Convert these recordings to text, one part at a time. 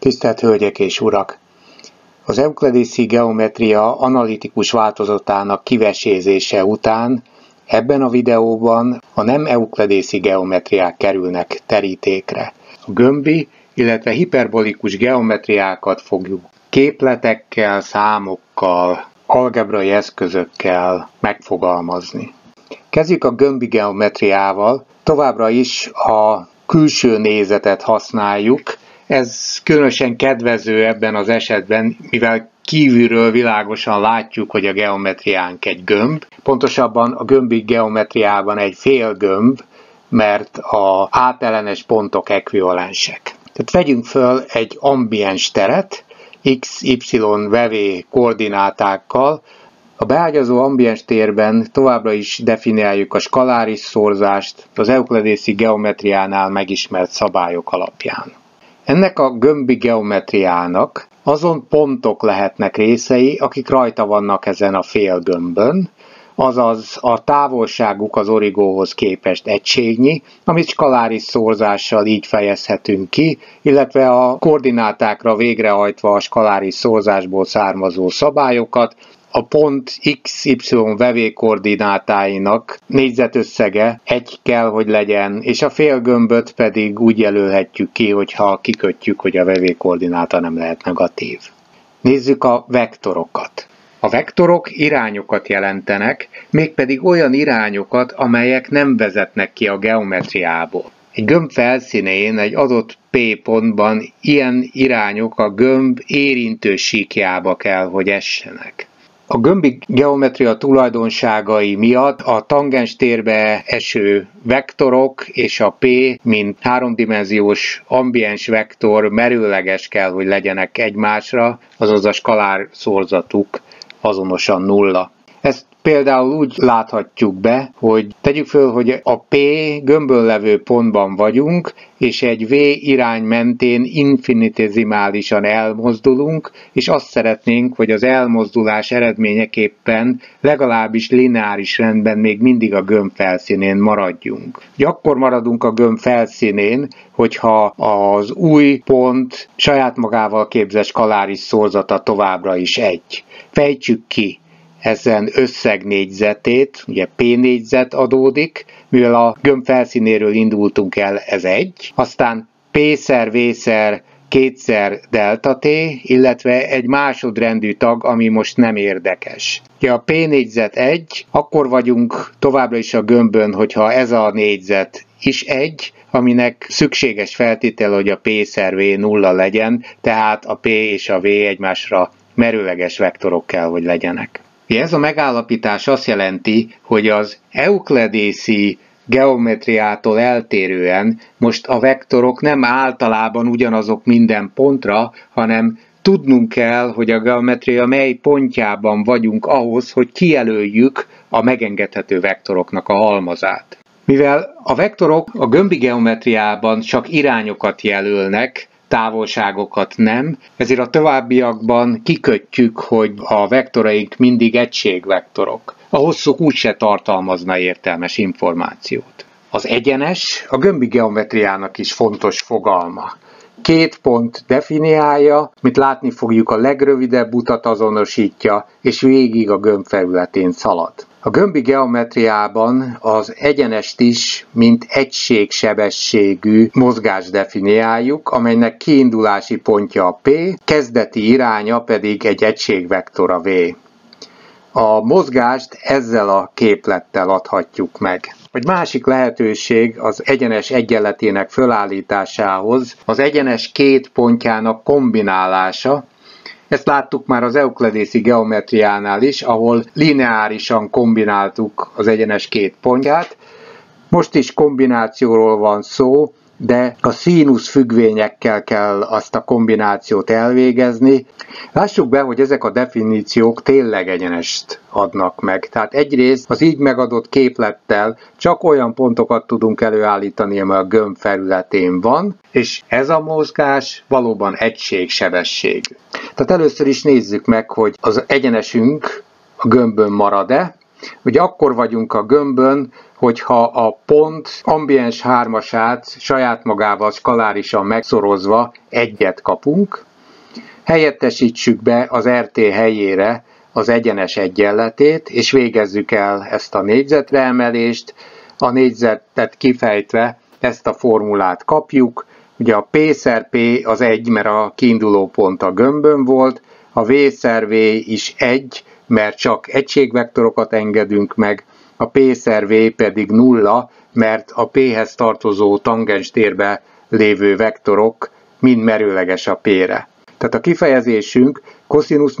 Tisztelt Hölgyek és Urak! Az euklidészi geometria analitikus változatának kivesézése után ebben a videóban a nem euklidészi geometriák kerülnek terítékre. A gömbi, illetve hiperbolikus geometriákat fogjuk képletekkel, számokkal, algebrai eszközökkel megfogalmazni. Kezdjük a gömbi geometriával. Továbbra is a külső nézetet használjuk, ez különösen kedvező ebben az esetben, mivel kívülről világosan látjuk, hogy a geometriánk egy gömb. Pontosabban a gömbi geometriában egy félgömb, mert a átellenes pontok ekvivalensek. Tehát vegyünk föl egy ambiens teret, x, y, vv koordinátákkal, a beágyazó ambiens térben továbbra is definiáljuk a skaláris szorzást az euklidészi geometriánál megismert szabályok alapján. Ennek a gömbi geometriának azon pontok lehetnek részei, akik rajta vannak ezen a félgömbön, azaz a távolságuk az origóhoz képest egységnyi, amit skaláris szorzással így fejezhetünk ki, illetve a koordinátákra végrehajtva a skaláris szorzásból származó szabályokat a pont XY vevé koordinátáinak négyzetösszege egy kell, hogy legyen, és a félgömböt pedig úgy jelölhetjük ki, hogyha kikötjük, hogy a vevé koordináta nem lehet negatív. Nézzük a vektorokat. A vektorok irányokat jelentenek, mégpedig olyan irányokat, amelyek nem vezetnek ki a geometriából. Egy gömb felszínén egy adott P pontban ilyen irányok a gömb érintő síkjába kell, hogy essenek. A gömbi geometria tulajdonságai miatt a tangens térbe eső vektorok és a P, mint háromdimenziós ambiens vektor merőleges kell, hogy legyenek egymásra, azaz a skalár szorzatuk azonosan nulla. Ezt például úgy láthatjuk be, hogy tegyük föl, hogy a P gömbön levő pontban vagyunk, és egy V irány mentén infinitesimálisan elmozdulunk, és azt szeretnénk, hogy az elmozdulás eredményeképpen legalábbis lineáris rendben még mindig a gömb felszínén maradjunk. Akkor maradunk a gömb felszínén, hogyha az új pont saját magával képzett skaláris szorzata továbbra is egy. Fejtsük ki, ezen összeg négyzetét, ugye P négyzet adódik, mivel a gömb felszínéről indultunk el, ez egy, aztán P-szer, V-szer, kétszer delta t, illetve egy másodrendű tag, ami most nem érdekes. Ja, a P négyzet egy, akkor vagyunk továbbra is a gömbön, hogyha ez a négyzet is egy, aminek szükséges feltétel, hogy a P szer V nulla legyen, tehát a P és a V egymásra merőleges vektorok kell, hogy legyenek. Ez a megállapítás azt jelenti, hogy az eukledészi geometriától eltérően most a vektorok nem általában ugyanazok minden pontra, hanem tudnunk kell, hogy a geometria mely pontjában vagyunk ahhoz, hogy kijelöljük a megengedhető vektoroknak a halmazát. Mivel a vektorok a gömbi geometriában csak irányokat jelölnek, távolságokat nem, ezért a továbbiakban kikötjük, hogy a vektoraink mindig egységvektorok. A hosszuk úgyse tartalmazna értelmes információt. Az egyenes a gömbi geometriának is fontos fogalma. Két pont definiálja, mint látni fogjuk a legrövidebb utat azonosítja, és végig a gömb felületén szalad. A gömbi geometriában az egyenest is, mint egységsebességű mozgás definiáljuk, amelynek kiindulási pontja a P, kezdeti iránya pedig egy egységvektor V. A mozgást ezzel a képlettel adhatjuk meg. Egy másik lehetőség az egyenes egyenletének fölállításához az egyenes két pontjának kombinálása, ezt láttuk már az euklidészi geometriánál is, ahol lineárisan kombináltuk az egyenes két pontját. Most is kombinációról van szó, de a színusz függvényekkel kell azt a kombinációt elvégezni. Lássuk be, hogy ezek a definíciók tényleg egyenest adnak meg. Tehát egyrészt az így megadott képlettel csak olyan pontokat tudunk előállítani, amely a gömb felületén van, és ez a mozgás valóban egységsebesség. Tehát először is nézzük meg, hogy az egyenesünk a gömbön marad-e, Ugye akkor vagyunk a gömbön, hogyha a pont ambiens hármasát saját magával skalárisan megszorozva egyet kapunk, helyettesítsük be az RT helyére az egyenes egyenletét, és végezzük el ezt a négyzetre emelést, a négyzetet kifejtve ezt a formulát kapjuk, ugye a P szer P az egy, mert a kiinduló pont a gömbön volt, a V szer V is egy, mert csak egységvektorokat engedünk meg, a P szer pedig nulla, mert a P-hez tartozó tangens térbe lévő vektorok mind merőleges a P-re. Tehát a kifejezésünk koszinusz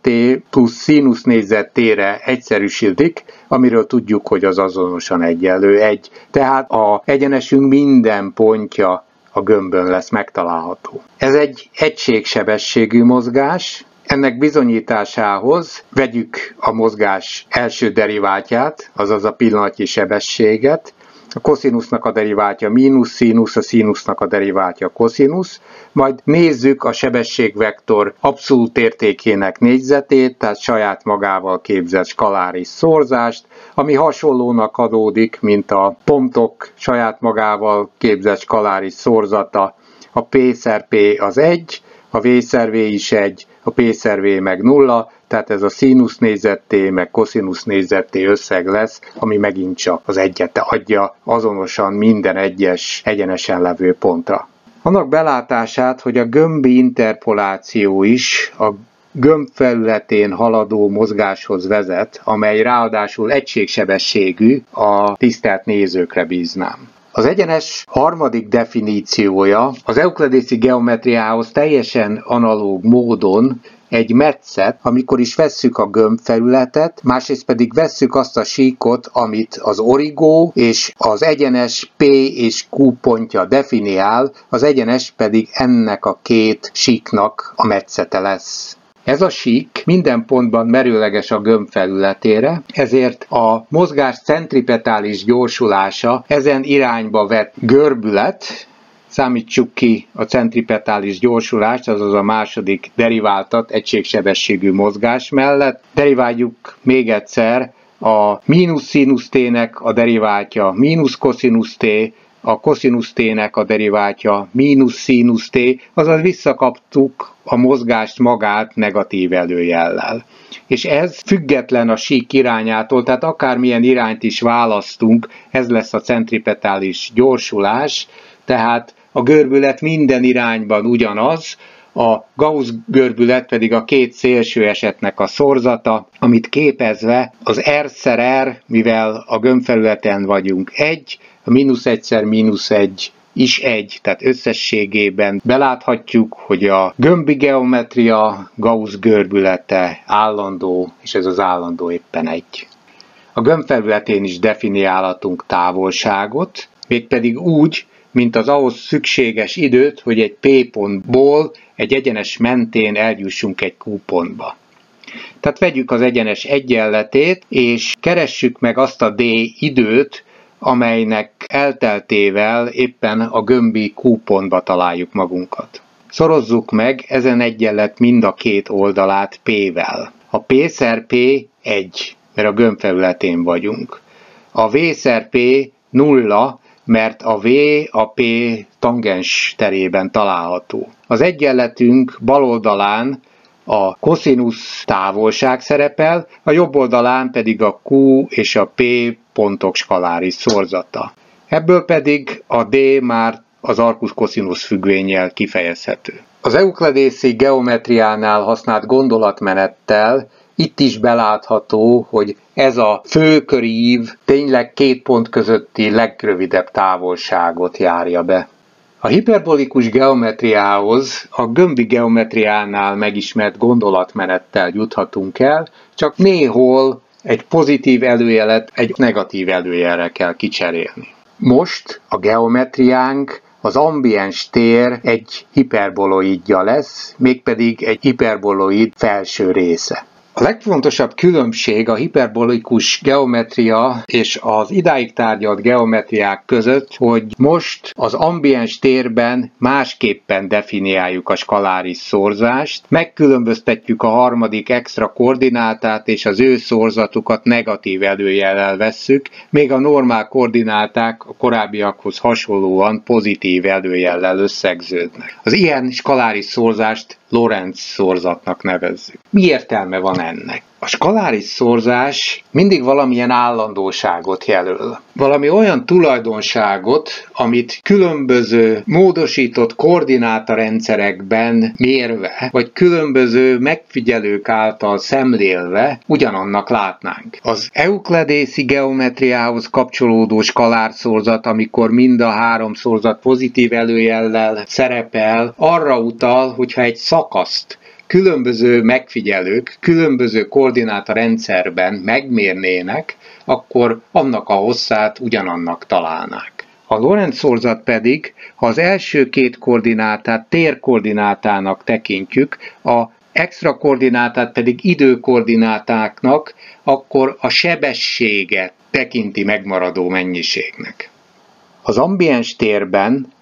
T plusz színusz négyzet T-re egyszerűsítik, amiről tudjuk, hogy az azonosan egyenlő egy. Tehát a egyenesünk minden pontja a gömbön lesz megtalálható. Ez egy egységsebességű mozgás, ennek bizonyításához vegyük a mozgás első deriváltját, azaz a pillanatnyi sebességet, a koszinusznak a deriváltja mínusz színusz, a színusznak a deriváltja koszinusz, majd nézzük a sebességvektor abszolút értékének négyzetét, tehát saját magával képzett skaláris szorzást, ami hasonlónak adódik, mint a pontok saját magával képzett skaláris szorzata. A P szer P az 1, a V szer V is 1, a P szer V meg 0, tehát ez a színusz nézetté, meg koszinusz nézetté összeg lesz, ami megint csak az egyet adja azonosan minden egyes egyenesen levő pontra. Annak belátását, hogy a gömbi interpoláció is a gömb felületén haladó mozgáshoz vezet, amely ráadásul egységsebességű, a tisztelt nézőkre bíznám. Az egyenes harmadik definíciója az euklidészi geometriához teljesen analóg módon egy metszet, amikor is vesszük a gömbfelületet, másrészt pedig vesszük azt a síkot, amit az origó és az egyenes P és Q pontja definiál, az egyenes pedig ennek a két síknak a metszete lesz. Ez a sík minden pontban merőleges a gömb felületére, ezért a mozgás centripetális gyorsulása ezen irányba vett görbület, Számítsuk ki a centripetális gyorsulást, azaz a második deriváltat egységsebességű mozgás mellett. Deriváljuk még egyszer a mínusz színusz t-nek a deriváltja mínusz koszinusz t, a koszinusz t-nek a deriváltja mínusz színusz t, azaz visszakaptuk a mozgást magát negatív előjellel. És ez független a sík irányától, tehát akármilyen irányt is választunk, ez lesz a centripetális gyorsulás, tehát a görbület minden irányban ugyanaz, a Gauss görbület pedig a két szélső esetnek a szorzata, amit képezve az R szer R, mivel a gömbfelületen vagyunk egy, a mínusz egyszer mínusz egy is egy, tehát összességében beláthatjuk, hogy a gömbi geometria Gauss görbülete állandó, és ez az állandó éppen egy. A gömbfelületén is definiálhatunk távolságot, mégpedig úgy, mint az ahhoz szükséges időt, hogy egy P pontból egy egyenes mentén eljussunk egy Q pontba. Tehát vegyük az egyenes egyenletét, és keressük meg azt a D időt, amelynek elteltével éppen a gömbi Q pontba találjuk magunkat. Szorozzuk meg ezen egyenlet mind a két oldalát P-vel. A P szer P 1, mert a gömb felületén vagyunk. A V szer P 0, mert a V a P tangens terében található. Az egyenletünk bal oldalán a koszinusz távolság szerepel, a jobb oldalán pedig a Q és a P pontok skaláris szorzata. Ebből pedig a D már az arkus koszinusz függvényel kifejezhető. Az euklidészi geometriánál használt gondolatmenettel itt is belátható, hogy ez a főkörív tényleg két pont közötti legrövidebb távolságot járja be. A hiperbolikus geometriához a gömbi geometriánál megismert gondolatmenettel juthatunk el, csak néhol egy pozitív előjelet egy negatív előjelre kell kicserélni. Most a geometriánk az ambiens tér egy hiperboloidja lesz, mégpedig egy hiperboloid felső része. A legfontosabb különbség a hiperbolikus geometria és az idáig tárgyalt geometriák között, hogy most az ambiens térben másképpen definiáljuk a skaláris szorzást, megkülönböztetjük a harmadik extra koordinátát és az ő szorzatukat negatív előjellel vesszük, még a normál koordináták a korábbiakhoz hasonlóan pozitív előjellel összegződnek. Az ilyen skaláris szorzást Lorenz szorzatnak nevezzük. Mi értelme van ennek? A skaláris szorzás mindig valamilyen állandóságot jelöl. Valami olyan tulajdonságot, amit különböző módosított koordinátarendszerekben mérve, vagy különböző megfigyelők által szemlélve ugyanannak látnánk. Az eukledészi geometriához kapcsolódó skalárszorzat, amikor mind a három szorzat pozitív előjellel szerepel, arra utal, hogyha egy szakaszt különböző megfigyelők, különböző koordináta rendszerben megmérnének, akkor annak a hosszát ugyanannak találnák. A Lorentz szorzat pedig, ha az első két koordinátát térkoordinátának tekintjük, a extra koordinátát pedig időkoordinátáknak, akkor a sebességet tekinti megmaradó mennyiségnek. Az ambiens térben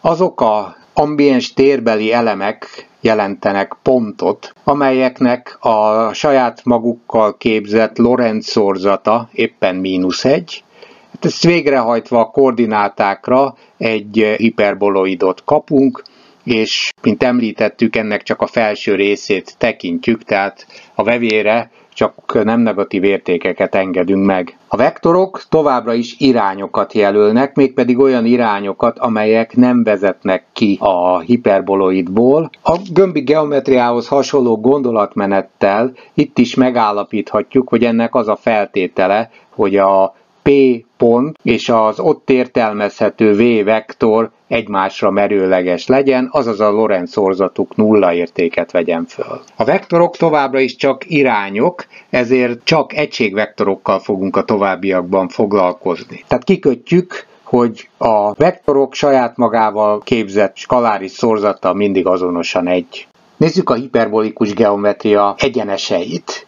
azok a ambiens térbeli elemek jelentenek pontot, amelyeknek a saját magukkal képzett Lorentz szorzata éppen mínusz egy, hát ezt végrehajtva a koordinátákra egy hiperboloidot kapunk, és mint említettük, ennek csak a felső részét tekintjük, tehát a vevére csak nem negatív értékeket engedünk meg. A vektorok továbbra is irányokat jelölnek, mégpedig olyan irányokat, amelyek nem vezetnek ki a hiperboloidból. A gömbi geometriához hasonló gondolatmenettel itt is megállapíthatjuk, hogy ennek az a feltétele, hogy a P pont és az ott értelmezhető V vektor egymásra merőleges legyen, azaz a Lorentz szorzatuk nulla értéket vegyen föl. A vektorok továbbra is csak irányok, ezért csak egységvektorokkal fogunk a továbbiakban foglalkozni. Tehát kikötjük, hogy a vektorok saját magával képzett skaláris szorzata mindig azonosan egy. Nézzük a hiperbolikus geometria egyeneseit.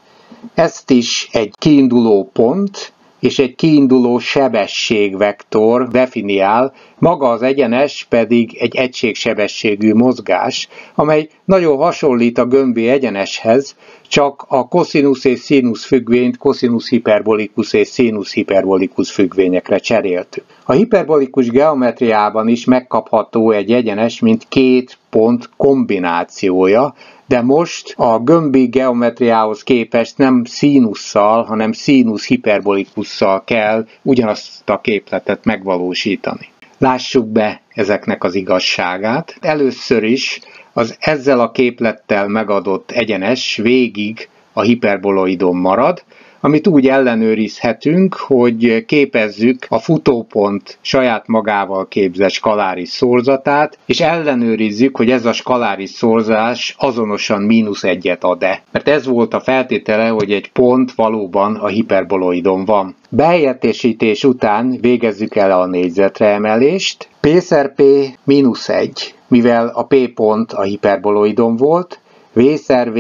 Ezt is egy kiinduló pont, és egy kiinduló sebességvektor definiál, maga az egyenes pedig egy egységsebességű mozgás, amely nagyon hasonlít a gömbi egyeneshez, csak a koszinusz és színusz függvényt koszinusz hiperbolikus és színusz hiperbolikus függvényekre cseréltük. A hiperbolikus geometriában is megkapható egy egyenes, mint két pont kombinációja, de most a gömbi geometriához képest nem színusszal, hanem színusz hiperbolikusszal kell ugyanazt a képletet megvalósítani. Lássuk be ezeknek az igazságát. Először is az ezzel a képlettel megadott egyenes végig a hiperboloidon marad, amit úgy ellenőrizhetünk, hogy képezzük a futópont saját magával képzett skaláris szorzatát, és ellenőrizzük, hogy ez a skaláris szorzás azonosan mínusz egyet ad-e. Mert ez volt a feltétele, hogy egy pont valóban a hiperboloidon van. Behelyettesítés után végezzük el a négyzetre emelést. P szer P mínusz 1, mivel a P pont a hiperboloidon volt, V szer V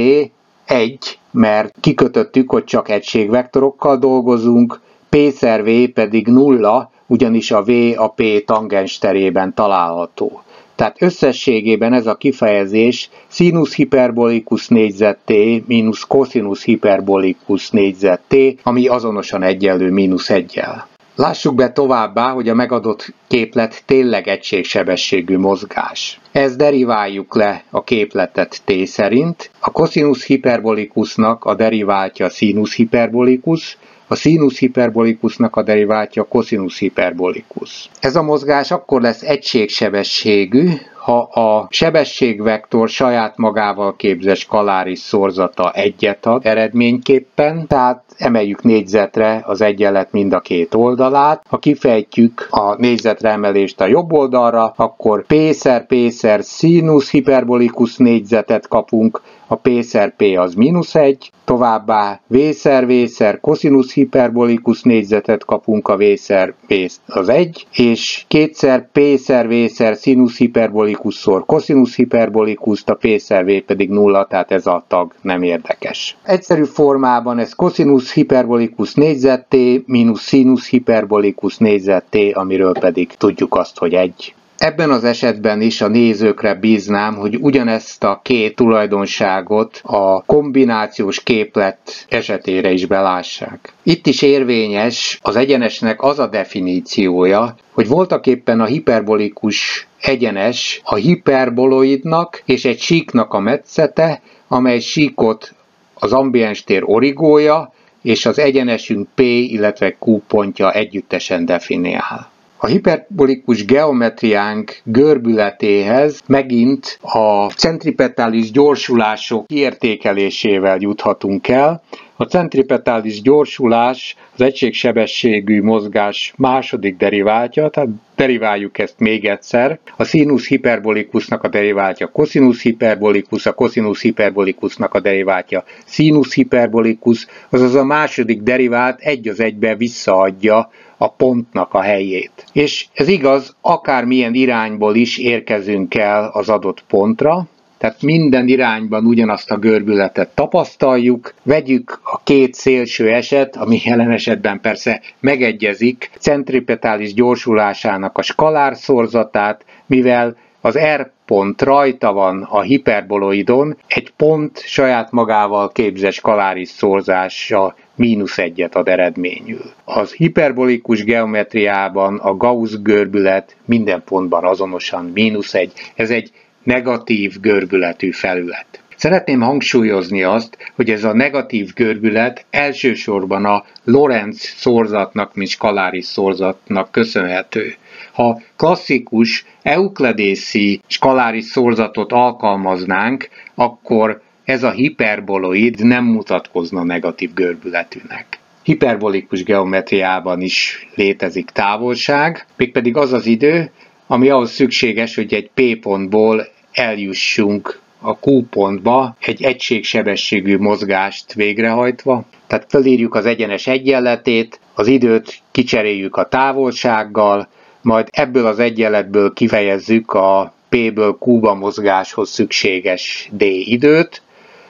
1, mert kikötöttük, hogy csak egységvektorokkal dolgozunk, P szer V pedig nulla, ugyanis a V a P tangens terében található. Tehát összességében ez a kifejezés sinus hiperbolikus négyzet t mínusz cosinus hiperbolikus négyzet t, ami azonosan egyenlő mínusz egyel. Lássuk be továbbá, hogy a megadott képlet tényleg egységsebességű mozgás. Ezt deriváljuk le a képletet t szerint. A cosinus hiperbolikusnak a deriváltja sinus hiperbolikus, a sinus hiperbolikusnak a deriváltja cosinus hiperbolikus. Ez a mozgás akkor lesz egységsebességű, ha a sebességvektor saját magával képzett skaláris szorzata egyet ad eredményképpen, tehát emeljük négyzetre az egyenlet mind a két oldalát. Ha kifejtjük a négyzetre emelést a jobb oldalra, akkor p-szer p-szer színusz hiperbolikus négyzetet kapunk, a p-szer p az mínusz egy, továbbá v-szer v-szer koszinusz hiperbolikus négyzetet kapunk, a v-szer v az egy, és kétszer p-szer v-szer színusz hiperbolikus hiperbolikusszor koszinusz hiperbolikus, a P szer V pedig nulla, tehát ez a tag nem érdekes. Egyszerű formában ez koszinusz hiperbolikus négyzet T mínusz színusz hiperbolikus négyzet T, amiről pedig tudjuk azt, hogy egy Ebben az esetben is a nézőkre bíznám, hogy ugyanezt a két tulajdonságot a kombinációs képlet esetére is belássák. Itt is érvényes az egyenesnek az a definíciója, hogy voltaképpen a hiperbolikus egyenes a hiperboloidnak és egy síknak a metszete, amely síkot az ambiens tér origója, és az egyenesünk P, illetve Q pontja együttesen definiál. A hiperbolikus geometriánk görbületéhez megint a centripetális gyorsulások kiértékelésével juthatunk el. A centripetális gyorsulás az egységsebességű mozgás második deriváltja, tehát deriváljuk ezt még egyszer. A színusz hiperbolikusnak a deriváltja koszinusz hiperbolikus, a koszinusz hiperbolikusnak a deriváltja színusz hiperbolikus, azaz a második derivált egy az egybe visszaadja a pontnak a helyét. És ez igaz, akármilyen irányból is érkezünk el az adott pontra, tehát minden irányban ugyanazt a görbületet tapasztaljuk, vegyük a két szélső eset, ami jelen esetben persze megegyezik, centripetális gyorsulásának a skalár szorzatát, mivel az R pont rajta van a hiperboloidon, egy pont saját magával képzett skaláris szorzása mínusz egyet ad eredményül. Az hiperbolikus geometriában a Gauss görbület minden pontban azonosan mínusz egy. Ez egy negatív görbületű felület. Szeretném hangsúlyozni azt, hogy ez a negatív görbület elsősorban a Lorenz szorzatnak, mint skaláris szorzatnak köszönhető. Ha klasszikus eukledészi skaláris szorzatot alkalmaznánk, akkor ez a hiperboloid nem mutatkozna negatív görbületűnek. Hiperbolikus geometriában is létezik távolság, mégpedig az az idő, ami ahhoz szükséges, hogy egy P pontból eljussunk a Q pontba egy egységsebességű mozgást végrehajtva. Tehát felírjuk az egyenes egyenletét, az időt kicseréljük a távolsággal, majd ebből az egyenletből kifejezzük a P-ből Q-ba mozgáshoz szükséges D időt,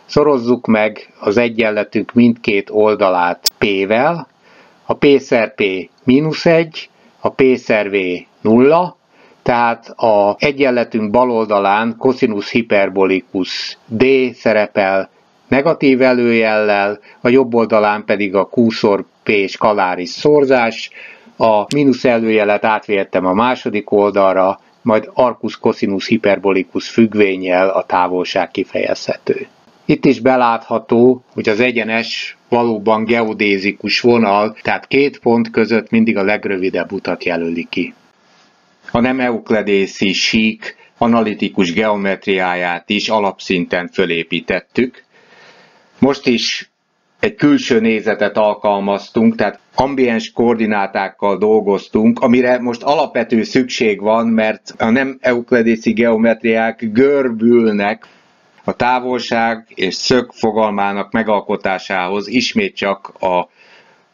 szorozzuk meg az egyenletünk mindkét oldalát P-vel, a P szer P mínusz 1, a P szer V 0, tehát a egyenletünk bal oldalán cosinus hyperbolicus D szerepel negatív előjellel, a jobb oldalán pedig a Q-szor P skaláris szorzás, a mínusz előjelet átvihettem a második oldalra, majd arcus cosinus hyperbolicus függvényel a távolság kifejezhető. Itt is belátható, hogy az egyenes valóban geodézikus vonal, tehát két pont között mindig a legrövidebb utat jelöli ki a nem eukledészi sík analitikus geometriáját is alapszinten fölépítettük. Most is egy külső nézetet alkalmaztunk, tehát ambiens koordinátákkal dolgoztunk, amire most alapvető szükség van, mert a nem eukledészi geometriák görbülnek a távolság és szög fogalmának megalkotásához ismét csak a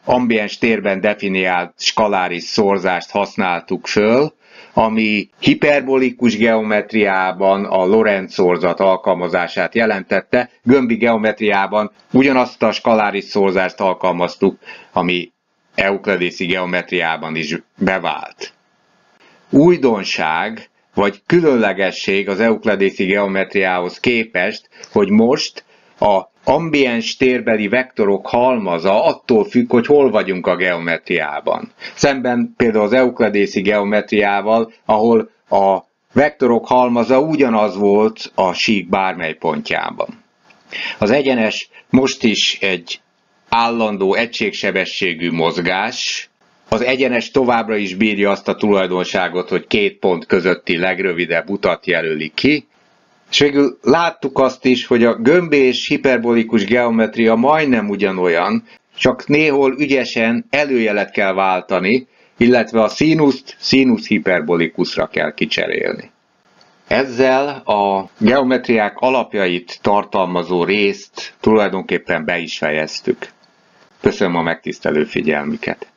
ambiens térben definiált skaláris szorzást használtuk föl, ami hiperbolikus geometriában a Lorentz szorzat alkalmazását jelentette, gömbi geometriában ugyanazt a skaláris szorzást alkalmaztuk, ami euklidészi geometriában is bevált. Újdonság vagy különlegesség az euklidészi geometriához képest, hogy most a ambiens térbeli vektorok halmaza attól függ, hogy hol vagyunk a geometriában. Szemben például az euklidészi geometriával, ahol a vektorok halmaza ugyanaz volt a sík bármely pontjában. Az egyenes most is egy állandó egységsebességű mozgás, az egyenes továbbra is bírja azt a tulajdonságot, hogy két pont közötti legrövidebb utat jelöli ki, és végül láttuk azt is, hogy a gömbés hiperbolikus geometria majdnem ugyanolyan, csak néhol ügyesen előjelet kell váltani, illetve a színuszt színusz hiperbolikusra kell kicserélni. Ezzel a geometriák alapjait tartalmazó részt tulajdonképpen be is fejeztük. Köszönöm a megtisztelő figyelmüket!